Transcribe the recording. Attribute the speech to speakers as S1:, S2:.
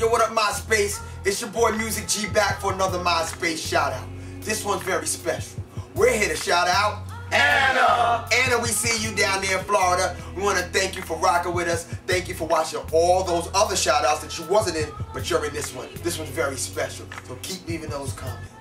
S1: Yo, what up, MySpace? It's your boy Musik G back for another MySpace shout out. This one's very special. We're here to shout out Anna. Anna, we see you down there in Florida. We want to thank you for rocking with us. Thank you for watching all those other shout outs that you wasn't in, but you're in this one. This one's very special. So keep leaving those comments.